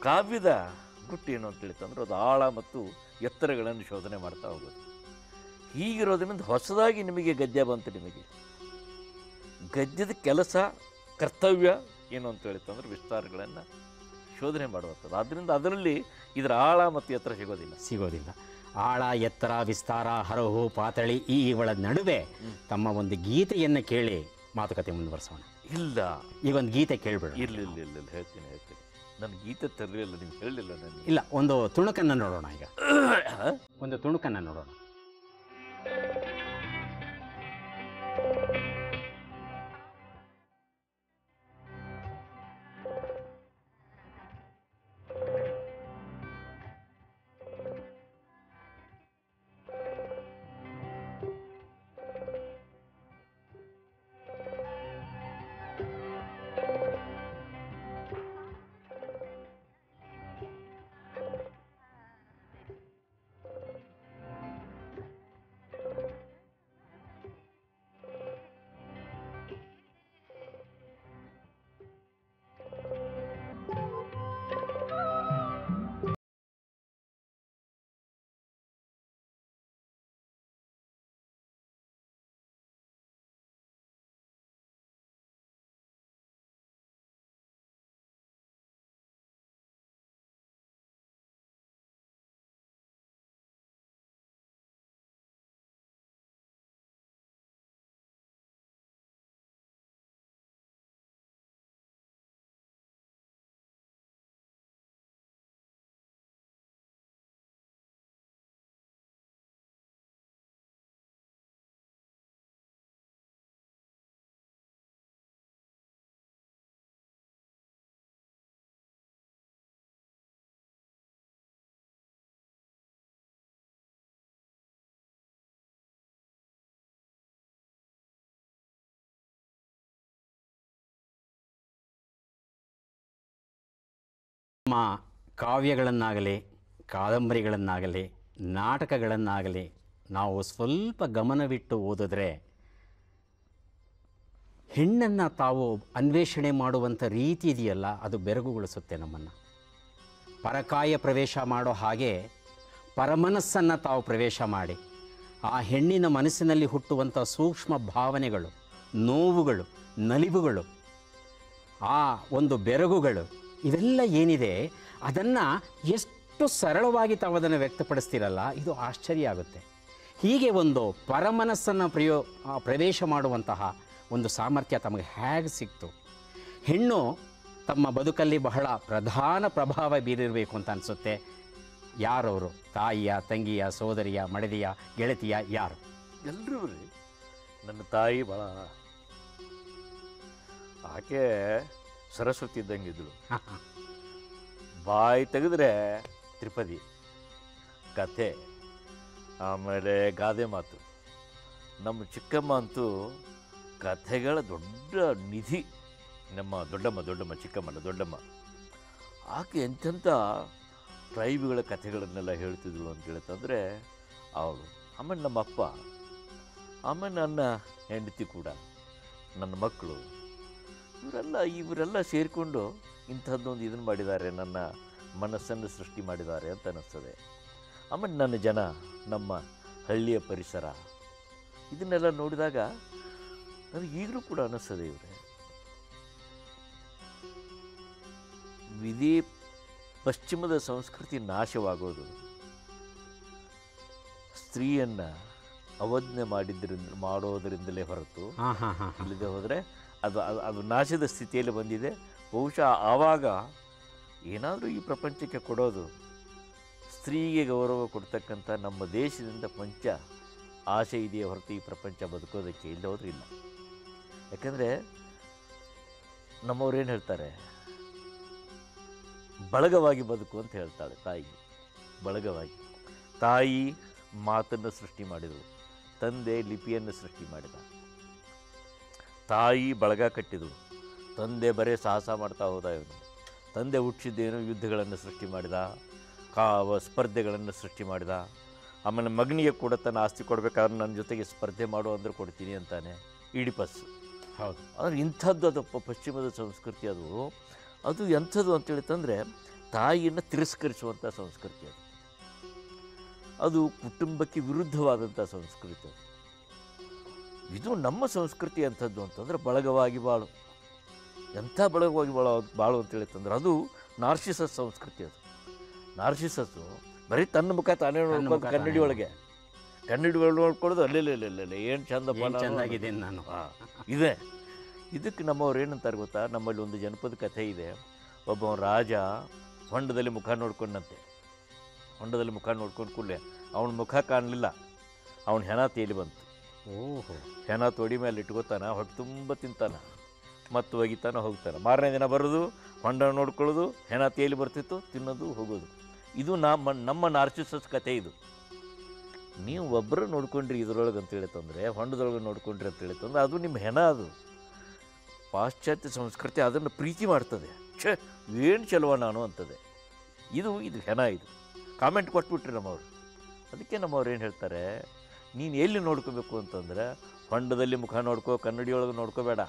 ಕಾವ್ಯದ ಗುಟ್ಟು ಏನು ಅಂತ ಹೇಳ್ತಂದ್ರೆ, ಅದು ಆಳ ಮತ್ತು ಎತ್ತರಗಳನ್ನು ಶೋಧನೆ ಮಾಡ್ತಾ ಹೋಗೋದು. ಹೀಗಿರೋದ್ರಿಂದ ಹೊಸದಾಗಿ ನಿಮಗೆ ಗದ್ಯ ಬಂತು ನಿಮಗೆ. ಗದ್ಯದ ಕೆಲಸ ಕರ್ತವ್ಯ ಏನು ಅಂತ ಹೇಳಿತಂದ್ರೆ ವಿಸ್ತಾರಗಳನ್ನು ಶೋಧನೆ ಮಾಡುವಂಥದ್ದು. ಆದ್ದರಿಂದ ಅದರಲ್ಲಿ ಇದರ ಆಳ ಮತ್ತು ಎತ್ತರ ಸಿಗೋದಿಲ್ಲ. ಸಿಗೋದಿಲ್ಲ. ಆಳ ಎತ್ತರ ವಿಸ್ತಾರ ಹರಹು ಪಾತಳಿ ಈ ಇವಳ ನಡುವೆ ತಮ್ಮ ಒಂದು ಗೀತೆಯನ್ನು ಕೇಳಿ ಮಾತುಕತೆ ಮುಂದುವರಿಸೋಣ. ಇಲ್ಲ. ಈಗ ಒಂದು ಗೀತೆ ಕೇಳ್ಬೇಡ ಇಲ್ಲ ಇಲ್ಲ ಇಲ್ಲ ಇಲ್ಲ. ಹೇಳ್ತೀನಿ ಹೇಳ್ತೀನಿ. ನನ್ನ ಗೀತೆ ತರಲಿಲ್ಲ ನೀವು ಹೇಳಲಿಲ್ಲ ನನಗೆ. ಇಲ್ಲ ಒಂದು ತುಣುಕನ್ನು ನೋಡೋಣ ಈಗ. ಒಂದು ತುಣುಕನ್ನು ನೋಡೋಣ. Thank you. ನಮ್ಮ ಕಾವ್ಯಗಳನ್ನಾಗಲಿ, ಕಾದಂಬರಿಗಳನ್ನಾಗಲಿ, ನಾಟಕಗಳನ್ನಾಗಲಿ ನಾವು ಸ್ವಲ್ಪ ಗಮನವಿಟ್ಟು ಓದಿದ್ರೆ ಹೆಣ್ಣನ್ನು ತಾವು ಅನ್ವೇಷಣೆ ಮಾಡುವಂಥ ರೀತಿ ಇದೆಯಲ್ಲ, ಅದು ಬೆರಗುಗೊಳಿಸುತ್ತೆ ನಮ್ಮನ್ನು. ಪರಕಾಯ ಪ್ರವೇಶ ಮಾಡೋ ಹಾಗೆ ಪರಮನಸ್ಸನ್ನು ತಾವು ಪ್ರವೇಶ ಮಾಡಿ, ಆ ಹೆಣ್ಣಿನ ಮನಸ್ಸಿನಲ್ಲಿ ಹುಟ್ಟುವಂಥ ಸೂಕ್ಷ್ಮ ಭಾವನೆಗಳು, ನೋವುಗಳು, ನಲಿವುಗಳು, ಆ ಒಂದು ಬೆರಗುಗಳು ಇವೆಲ್ಲ ಏನಿದೆ? ಅದನ್ನು ಎಷ್ಟು ಸರಳವಾಗಿ ತಾವು ಅದನ್ನು ವ್ಯಕ್ತಪಡಿಸ್ತೀರಲ್ಲ, ಇದು ಆಶ್ಚರ್ಯ ಆಗುತ್ತೆ. ಹೀಗೆ ಒಂದು ಪರಮನಸ್ಸನ್ನು ಪ್ರಯೋ ಪ್ರವೇಶ ಮಾಡುವಂತಹ ಒಂದು ಸಾಮರ್ಥ್ಯ ತಮಗೆ ಹೇಗೆ ಸಿಕ್ತು? ಹೆಣ್ಣು ತಮ್ಮ ಬದುಕಲ್ಲಿ ಬಹಳ ಪ್ರಧಾನ ಪ್ರಭಾವ ಬೀರಿರಬೇಕು ಅಂತ ಅನಿಸುತ್ತೆ. ಯಾರವರು? ತಾಯಿಯ, ತಂಗಿಯ, ಸೋದರಿಯ, ಮಡದಿಯ, ಗೆಳತಿಯ ಯಾರು? ಎಲ್ಲರೂ ನನ್ನ ತಾಯಿ ಬಹಳ. ಆಕೆ ಸರಸ್ವತಿ ಇದ್ದಂಗೆ ಇದ್ಳು ಬಾಯಿ ತೆಗೆದ್ರೆ ತ್ರಿಪದಿ ಕಥೆ ಆಮೇಲೆ ಗಾದೆ ಮಾತು. ನಮ್ಮ ಚಿಕ್ಕಮ್ಮ ಅಂತೂ ಕಥೆಗಳ ದೊಡ್ಡ ನಿಧಿ. ನಮ್ಮ ದೊಡ್ಡಮ್ಮ ದೊಡ್ಡಮ್ಮ ಚಿಕ್ಕಮ್ಮನ ದೊಡ್ಡಮ್ಮ. ಆಕೆ ಎಂಥೆಂಥ ಟ್ರೈಬ್ಗಳ ಕಥೆಗಳನ್ನೆಲ್ಲ ಹೇಳ್ತಿದ್ಳು ಅಂತ ಹೇಳ್ತಂದರೆ ಅವಳು ಆಮೇಲೆ ನಮ್ಮ ಅಪ್ಪ ಆಮೇಲೆ ನನ್ನ ಹೆಂಡತಿ ಕೂಡ ನನ್ನ ಮಕ್ಕಳು ಇವರೆಲ್ಲ ಇವರೆಲ್ಲ ಸೇರಿಕೊಂಡು ಇಂಥದ್ದೊಂದು ಇದನ್ನು ಮಾಡಿದ್ದಾರೆ ನನ್ನ ಮನಸ್ಸನ್ನು ಸೃಷ್ಟಿ ಮಾಡಿದ್ದಾರೆ ಅಂತ ಅನ್ನಿಸ್ತದೆ ಆಮೇಲೆ ನನ್ನ ಜನ ನಮ್ಮ ಹಳ್ಳಿಯ ಪರಿಸರ ಇದನ್ನೆಲ್ಲ ನೋಡಿದಾಗ ನನಗೆ ಈಗಲೂ ಕೂಡ ಅನ್ನಿಸ್ತದೆ ಇವರೇ. ವಿಧಿ ಪಶ್ಚಿಮದ ಸಂಸ್ಕೃತಿ ನಾಶವಾಗೋದು. ಸ್ತ್ರೀಯನ್ನು ಅವಜ್ಞೆ ಮಾಡಿದ್ರಿಂದ ಮಾಡೋದರಿಂದಲೇ ಹೊರತು. ಇಲ್ಲದೆ ಹೋದರೆ ಅದು ಅದು ಅದು ನಾಶದ ಸ್ಥಿತಿಯಲ್ಲಿ ಬಂದಿದೆ. ಬಹುಶಃ ಆವಾಗ ಏನಾದರೂ ಈ ಪ್ರಪಂಚಕ್ಕೆ ಕೊಡೋದು, ಸ್ತ್ರೀಗೆ ಗೌರವ ಕೊಡ್ತಕ್ಕಂಥ ನಮ್ಮ ದೇಶದಿಂದ ಪಂಚ ಆಸೆ ಇದೆಯೇ ಹೊರತು ಈ ಪ್ರಪಂಚ ಬದುಕೋದಕ್ಕೆ ಇಲ್ಲ ಹೋದ್ರೂ ಇಲ್ಲ. ಯಾಕಂದರೆ ನಮ್ಮವ್ರೇನು ಹೇಳ್ತಾರೆ? ಬಳಗವಾಗಿ ಬದುಕು ಅಂತ ಹೇಳ್ತಾಳೆ ತಾಯಿ, ಬಳಗವಾಗಿ. ತಾಯಿ ಮಾತನ್ನು ಸೃಷ್ಟಿ ಮಾಡಿದಳು, ತಂದೆ ಲಿಪಿಯನ್ನು ಸೃಷ್ಟಿ ಮಾಡಿದ. ತಾಯಿ ಬಳಗ ಕಟ್ಟಿದಳು ತಂದೆ ಬರೇ ಸಾಹಸ ಮಾಡ್ತಾ ಹೋದ ಇವನು. ತಂದೆ ಹುಟ್ಟಿದ್ದೇನು ಯುದ್ಧಗಳನ್ನು ಸೃಷ್ಟಿ ಮಾಡಿದ ಕಾವ ಸ್ಪರ್ಧೆಗಳನ್ನು ಸೃಷ್ಟಿ ಮಾಡಿದ. ಆಮೇಲೆ ಮಗನಿಗೆ ಕೂಡ ತನ್ನ ಆಸ್ತಿ ಕೊಡಬೇಕಾದ್ರೆ ನನ್ನ ಜೊತೆಗೆ ಸ್ಪರ್ಧೆ ಮಾಡು ಅಂದರೆ ಕೊಡ್ತೀನಿ ಅಂತಾನೆ. ಇಡಿಪಸ್ ಹೌದು. ಅಂದರೆ ಇಂಥದ್ದು ಅದು ಪಶ್ಚಿಮದ ಸಂಸ್ಕೃತಿ ಅದು. ಅದು ಎಂಥದ್ದು ಅಂತೇಳಿ ತಂದರೆ ತಾಯಿಯನ್ನು ತಿರಸ್ಕರಿಸುವಂಥ ಸಂಸ್ಕೃತಿ ಅದು. ಅದು ಕುಟುಂಬಕ್ಕೆ ವಿರುದ್ಧವಾದಂಥ ಸಂಸ್ಕೃತಿ ಅದು. ಇದು ನಮ್ಮ ಸಂಸ್ಕೃತಿ ಅಂಥದ್ದು ಅಂತಂದ್ರೆ ಬಳಗವಾಗಿ ಬಾಳು. ಎಂಥ ಬಳಗವಾಗಿ ಬಾಳು ಬಾಳು ಅಂತೇಳಿ ಅಂತಂದ್ರೆ ಅದು ನಾರ್ಸಿಸಸ್ ಸಂಸ್ಕೃತಿ ಅದು. ನಾರ್ಸಿಸಸ್ಸು ಬರೀ ತನ್ನ ಮುಖ ತಾನೇ ನೋಡ್ಕೊಂಡು ಕನ್ನಡಿ ಒಳಗೆ. ಕನ್ನಡಿ ಒಳಗೆ ನೋಡ್ಕೊಳ್ಳೋದು ಅಲ್ಲೇ ಅಲ್ಲೇ ಏನು ಚೆಂದಾಗಿದ್ದೇನೆ ನಾನು. ಇದೆ. ಇದಕ್ಕೆ ನಮ್ಮವ್ರು ಏನಂತಾರೆ ಗೊತ್ತಾ? ನಮ್ಮಲ್ಲಿ ಒಂದು ಜನಪದ ಕಥೆ ಇದೆ. ಒಬ್ಬ ರಾಜ ಹೊಂಡದಲ್ಲಿ ಮುಖ ನೋಡ್ಕೊಂಡಂತೆ. ಹೊಂಡದಲ್ಲಿ ಮುಖ ನೋಡ್ಕೊಂಡು ಕೂಡಲೇ ಅವನ ಮುಖ ಕಾಣಲಿಲ್ಲ. ಅವನ ಹೆಣ ತೇಲಿ ಬಂತು. ಓಹೋ. ಹೆಣ ತೊಡಿ ಮೇಲೆ ಇಟ್ಕೋತಾನ, ಹೊಟ್ಟೆ ತುಂಬ ತಿಂತಾನ. ಮತ್ತು ಒಗಿತಾನೆ, ಹೋಗ್ತಾನೆ. ಮಾರನೇ ದಿನ ಬರೋದು ಹೊಂಡ ನೋಡ್ಕೊಳ್ಳೋದು, ಹೆಣ ತೇಲಿ ಬರ್ತಿತ್ತು, ತಿನ್ನೋದು, ಹೋಗೋದು. ಇದು ನಮ್ಮ ನಮ್ಮ ನಾರ್ಚಿಸಸ್ ಕತೆ ಇದು. ನೀವು ಒಬ್ಬರು ನೋಡ್ಕೊಂಡ್ರಿ ಇದ್ರೊಳಗೆ ಅಂತ ಹೇಳ್ತಂದರೆ ಹೊಂಡದೊಳಗೆ ನೋಡ್ಕೊಂಡ್ರಿ ಅಂತ ಹೇಳ್ತಂದ್ರೆ ಅದು ನಿಮ್ಮ ಹೆಣ ಅದು. ಪಾಶ್ಚಾತ್ಯ ಸಂಸ್ಕೃತಿ ಅದನ್ನು ಪ್ರೀತಿ ಮಾಡ್ತದೆ. ಛೇ, ಏನು ಚಲುವ ನಾನು ಅಂತದೆ. ಇದು ಇದು ಹೆಣ ಇದು. ಕಾಮೆಂಟ್ ಕೊಟ್ಬಿಟ್ರಿ ನಮ್ಮವ್ರು. ಅದಕ್ಕೆ ನಮ್ಮವ್ರು ಏನು ಹೇಳ್ತಾರೆ ನೀನು ಎಲ್ಲಿ ನೋಡ್ಕೋಬೇಕು ಅಂತಂದ್ರೆ ಹೊಂಡದಲ್ಲಿ ಮುಖ ನೋಡ್ಕೋ ಕನ್ನಡಿಯೊಳಗೆ ನೋಡ್ಕೋಬೇಡ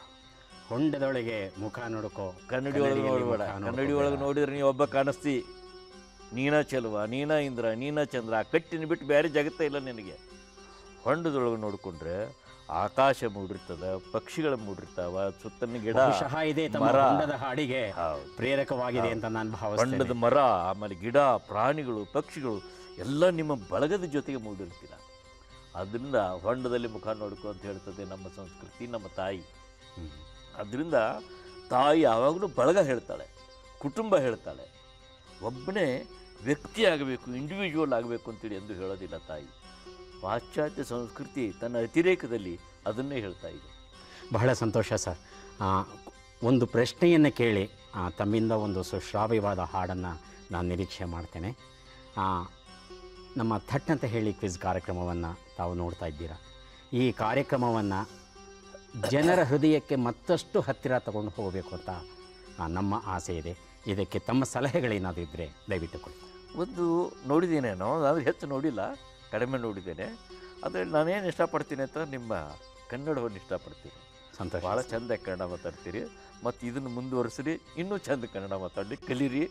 ಹೊಂಡದೊಳಗೆ ಮುಖ ನೋಡ್ಕೋ ಕನ್ನಡಿಯೊಳಗೆ ನೋಡಬೇಡ. ಕನ್ನಡಿಯೊಳಗೆ ಕನ್ನಡಿ ಒಳಗೆ ನೋಡಿದ್ರೆ ನೀ ಒಬ್ಬ ಕಾಣಿಸ್ತಿ. ನೀನ ಚೆಲುವ ನೀನ ಇಂದ್ರ ನೀನ ಚಂದ್ರ ಆ ಕಟ್ಟಿನ ಬಿಟ್ಟು ಬೇರೆ ಜಗತ್ತೇ ಇಲ್ಲ ನಿನಗೆ. ಹೊಂಡದೊಳಗೆ ನೋಡಿಕೊಂಡ್ರೆ ಆಕಾಶ ಮೂಡಿರ್ತದ ಪಕ್ಷಿಗಳು ಮೂಡಿರ್ತಾವ ಸುತ್ತಲಿನ ಗಿಡ ಇದೆ ಹಾಡಿಗೆ ಪ್ರೇರಕವಾಗಿದೆ ಅಂತ ನಾನು ಭಾವ ಹೊಂಡದ ಮರ ಆಮೇಲೆ ಗಿಡ ಪ್ರಾಣಿಗಳು ಪಕ್ಷಿಗಳು ಎಲ್ಲ ನಿಮ್ಮ ಬಳಗದ ಜೊತೆಗೆ ಮೂಡಿರ್ತೀರ. ಅದರಿಂದ ಹೊಂಡದಲ್ಲಿ ಮುಖ ನೋಡ್ಕೊ ಅಂತ ಹೇಳ್ತದೆ ನಮ್ಮ ಸಂಸ್ಕೃತಿ ನಮ್ಮ ತಾಯಿ. ಅದರಿಂದ ತಾಯಿ ಯಾವಾಗಲೂ ಬಳಗ ಹೇಳ್ತಾಳೆ ಕುಟುಂಬ ಹೇಳ್ತಾಳೆ. ಒಬ್ಬನೇ ವ್ಯಕ್ತಿ ಆಗಬೇಕು ಇಂಡಿವಿಜುವಲ್ ಆಗಬೇಕು ಅಂತೇಳಿ ಎಂದು ಹೇಳೋದಿಲ್ಲ ತಾಯಿ. ಪಾಶ್ಚಾತ್ಯ ಸಂಸ್ಕೃತಿ ತನ್ನ ಅತಿರೇಕದಲ್ಲಿ ಅದನ್ನೇ ಹೇಳ್ತಾ ಇದೆ. ಬಹಳ ಸಂತೋಷ ಸರ್. ಒಂದು ಪ್ರಶ್ನೆಯನ್ನು ಕೇಳಿ ತಮ್ಮಿಂದ ಒಂದು ಸುಶ್ರಾವ್ಯವಾದ ಹಾಡನ್ನು ನಾನು ನಿರೀಕ್ಷೆ ಮಾಡ್ತೇನೆ. ನಮ್ಮ ಥಟ್ ಅಂತ ಹೇಳಿ ಕ್ವಿಜ್ ಕಾರ್ಯಕ್ರಮವನ್ನು ತಾವು ನೋಡ್ತಾ ಇದ್ದೀರಾ. ಈ ಕಾರ್ಯಕ್ರಮವನ್ನು ಜನರ ಹೃದಯಕ್ಕೆ ಮತ್ತಷ್ಟು ಹತ್ತಿರ ತಗೊಂಡು ಹೋಗಬೇಕು ಅಂತ ನಮ್ಮ ಆಸೆ ಇದೆ. ಇದಕ್ಕೆ ತಮ್ಮ ಸಲಹೆಗಳೇನಾದರೂ ಇದ್ದರೆ ದಯವಿಟ್ಟು ಕೊಡಿ. ಒಂದು ನೋಡಿದ್ದೇನೇನೋ ಆದರೆ ಹೆಚ್ಚು ನೋಡಿಲ್ಲ ಕಡಿಮೆ ನೋಡಿದ್ದೇನೆ. ಅದರಲ್ಲಿ ನಾನೇನು ಇಷ್ಟಪಡ್ತೀನಿ ಅಂತ ನಿಮ್ಮ ಕನ್ನಡವನ್ನು ಇಷ್ಟಪಡ್ತೀನಿ. ಸಂತೋಷ. ಭಾಳ ಚಂದ ಕನ್ನಡ ಮಾತಾಡ್ತೀರಿ. ಮತ್ತು ಇದನ್ನು ಮುಂದುವರಿಸ್ರಿ ಇನ್ನೂ ಚಂದ ಕನ್ನಡ ಮಾತಾಡಿ ಕಲೀರಿ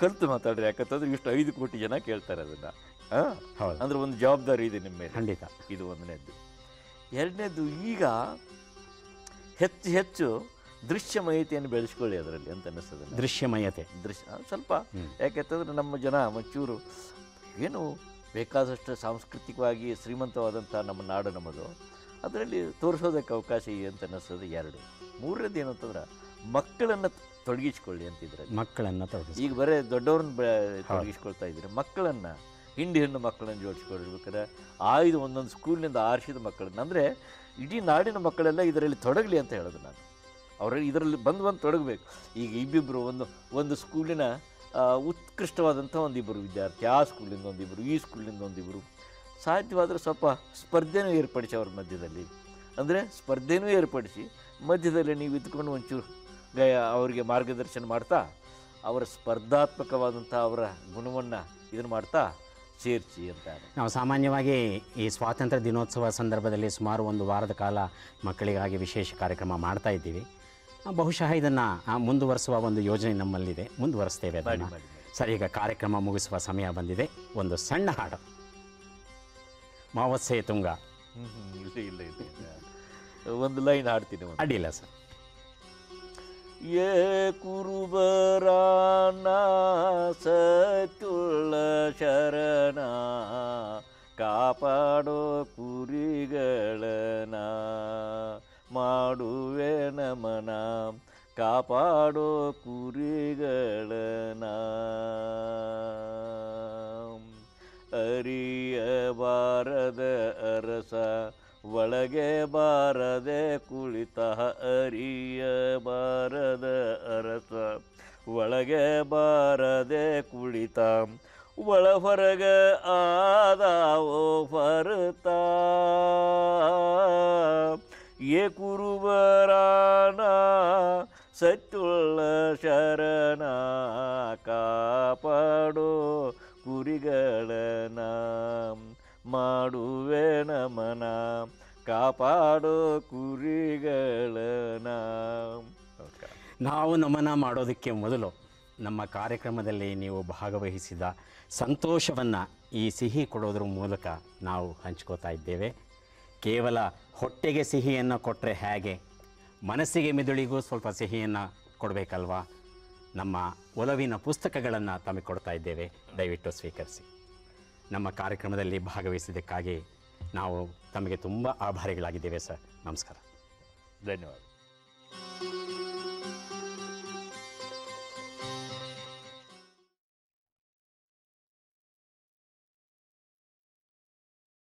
ಕಲಿತು ಮಾತಾಡ್ರಿ. ಯಾಕಂತಂದ್ರೆ ಇಷ್ಟು ಐದು ಕೋಟಿ ಜನ ಕೇಳ್ತಾರೆ ಅದನ್ನು. ಹೌದು. ಅಂದ್ರೆ ಒಂದು ಜವಾಬ್ದಾರಿ ಇದೆ ನಿಮ್ಮ ಮೇಲೆ. ಖಂಡಿತ. ಇದು ಒಂದನೇದ್ದು. ಎರಡನೇದು ಈಗ ಹೆಚ್ಚು ಹೆಚ್ಚು ದೃಶ್ಯಮಯತೆಯನ್ನು ಬೆಳೆಸ್ಕೊಳ್ಳಿ ಅದರಲ್ಲಿ ಅಂತ ಅನ್ನಿಸ್ತದೆ ದೃಶ್ಯಮಯತೆ. ದೃಶ್ಯ ಸ್ವಲ್ಪ. ಯಾಕೆಂತಂದ್ರೆ ನಮ್ಮ ಜನ ಒಂಚೂರು ಏನು ಬೇಕಾದಷ್ಟು ಸಾಂಸ್ಕೃತಿಕವಾಗಿ ಶ್ರೀಮಂತವಾದಂಥ ನಮ್ಮ ನಾಡು ನಮ್ಮದು ಅದರಲ್ಲಿ ತೋರಿಸೋದಕ್ಕೆ ಅವಕಾಶ ಇದೆ ಅಂತ ಅನ್ನಿಸ್ತದೆ ಎರಡು. ಮೂರನೇದು ಏನಂತಂದ್ರೆ ಮಕ್ಕಳನ್ನು ತೊಡಗಿಸ್ಕೊಳ್ಳಿ ಅಂತಿದ್ರೆ ಮಕ್ಕಳನ್ನು ತೊಡಗಿಸಿ ಈಗ ಬರೀ ದೊಡ್ಡವ್ರನ್ನ ತೊಡಗಿಸ್ಕೊಳ್ತಾ ಇದ್ದೀರಿ. ಮಕ್ಕಳನ್ನು ಹಿಂಡಿ ಹೆಣ್ಣು ಮಕ್ಕಳನ್ನು ಜೋಡಿಸ್ಕೊಳ್ಬೇಕಾದ್ರೆ ಆಯ್ದು ಒಂದೊಂದು ಸ್ಕೂಲ್ನಿಂದ ಆರಿಸಿದ ಮಕ್ಕಳನ್ನ. ಅಂದರೆ ಇಡೀ ನಾಡಿನ ಮಕ್ಕಳೆಲ್ಲ ಇದರಲ್ಲಿ ತೊಡಗಲಿ ಅಂತ ಹೇಳೋದು ನಾನು. ಅವರಲ್ಲಿ ಇದರಲ್ಲಿ ಬಂದು ಬಂದು ತೊಡಗಬೇಕು. ಈಗ ಇಬ್ಬಿಬ್ಬರು ಒಂದು ಒಂದು ಸ್ಕೂಲಿನ ಉತ್ಕೃಷ್ಟವಾದಂಥ ಒಂದಿಬ್ಬರು ವಿದ್ಯಾರ್ಥಿ, ಆ ಸ್ಕೂಲಿಂದ ಒಂದಿಬ್ಬರು ಈ ಸ್ಕೂಲಿಂದ ಒಂದಿಬ್ಬರು ಸಾಧ್ಯವಾದರೆ ಸ್ವಲ್ಪ ಸ್ಪರ್ಧೆನೂ ಏರ್ಪಡಿಸಿ ಅವ್ರ ಮಧ್ಯದಲ್ಲಿ. ಅಂದರೆ ಸ್ಪರ್ಧೆನೂ ಏರ್ಪಡಿಸಿ ಮಧ್ಯದಲ್ಲಿ ನೀವು ಇದ್ಕೊಂಡು ಒಂಚೂರು ಅವರಿಗೆ ಮಾರ್ಗದರ್ಶನ ಮಾಡ್ತಾ, ಅವರ ಸ್ಪರ್ಧಾತ್ಮಕವಾದಂಥ ಅವರ ಗುಣವನ್ನು ಇದನ್ನು ಮಾಡ್ತಾ ಸೇರಿಸಿ ಅಂತ ನಾವು ಸಾಮಾನ್ಯವಾಗಿ ಈ ಸ್ವಾತಂತ್ರ್ಯ ದಿನೋತ್ಸವ ಸಂದರ್ಭದಲ್ಲಿ ಸುಮಾರು ಒಂದು ವಾರದ ಕಾಲ ಮಕ್ಕಳಿಗಾಗಿ ವಿಶೇಷ ಕಾರ್ಯಕ್ರಮ ಮಾಡ್ತಾ ಇದ್ದೀವಿ. ಬಹುಶಃ ಇದನ್ನು ಮುಂದುವರಿಸುವ ಒಂದು ಯೋಜನೆ ನಮ್ಮಲ್ಲಿದೆ. ಮುಂದುವರೆಸ್ತೇವೆ ಸರಿ ಈಗ ಕಾರ್ಯಕ್ರಮ ಮುಗಿಸುವ ಸಮಯ ಬಂದಿದೆ. ಒಂದು ಸಣ್ಣ ಹಾಡು. ಮಾವತ್ಸೆ ತುಂಗ. ಇಲ್ಲ ಇಲ್ಲ. ಒಂದು ಲೈನ್ ಹಾಡ್ತೀನಿ ಅಡ್ಡಿಲ್ಲ ಸರ್. ಏ ಕುರುಬರಾನ ಸತುಳ್ಳ ಶರಣ ಕಾಪಾಡೋ ಕುರಿಗಳನ ಮಾಡುವೆ ನಮನ, ಕಾಪಾಡೋ ಕುರಿಗಳನ ಅರಿಯಬಾರದ ಅರಸ, ಒಳಗೆ ಬಾರದೆ ಕುಳಿತ, ಅರಿಯಬಾರದ ಅರಸ, ಒಳಗೆ ಬಾರದೆ ಕುಳಿತ ಒಳ ಹೊರಗ ಆದಾವೋ ಹೊರತ. ಏ ಕುರುಬರಾನ ಸತ್ತುಳ್ಳ ಶರಣ, ಕಾಪಾಡೋ ಕುರಿಗಳನ ಮಾಡುವೆ ನಮನ. ಕಾಪಾಡೋ ಕುರಿಗಳನ ನಾವು ನಮನ ಮಾಡೋದಕ್ಕೆ ಮೊದಲು ನಮ್ಮ ಕಾರ್ಯಕ್ರಮದಲ್ಲಿ ನೀವು ಭಾಗವಹಿಸಿದ ಸಂತೋಷವನ್ನು ಈ ಸಿಹಿ ಕೊಡೋದ್ರ ಮೂಲಕ ನಾವು ಹಂಚ್ಕೋತಾ ಇದ್ದೇವೆ. ಕೇವಲ ಹೊಟ್ಟೆಗೆ ಸಿಹಿಯನ್ನು ಕೊಟ್ಟರೆ ಹೇಗೆ? ಮನಸ್ಸಿಗೆ ಮಿದುಳಿಗೂ ಸ್ವಲ್ಪ ಸಿಹಿಯನ್ನು ಕೊಡಬೇಕಲ್ವಾ? ನಮ್ಮ ಒಲವಿನ ಪುಸ್ತಕಗಳನ್ನು ತಮಗೆ ಕೊಡ್ತಾ ಇದ್ದೇವೆ. ದಯವಿಟ್ಟು ಸ್ವೀಕರಿಸಿ. ನಮ್ಮ ಕಾರ್ಯಕ್ರಮದಲ್ಲಿ ಭಾಗವಹಿಸಿದ್ದಕ್ಕಾಗಿ ನಾವು ತಮಗೆ ತುಂಬ ಆಭಾರಿಗಳಾಗಿದ್ದೇವೆ ಸರ್. ನಮಸ್ಕಾರ. ಧನ್ಯವಾದ.